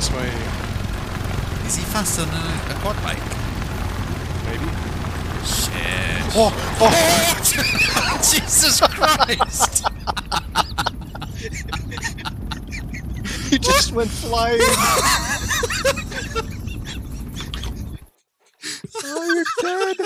This way, Is he faster than a, a quad bike? maybe. Shit. Oh, oh. Jesus Christ! he just went flying. oh, you're dead.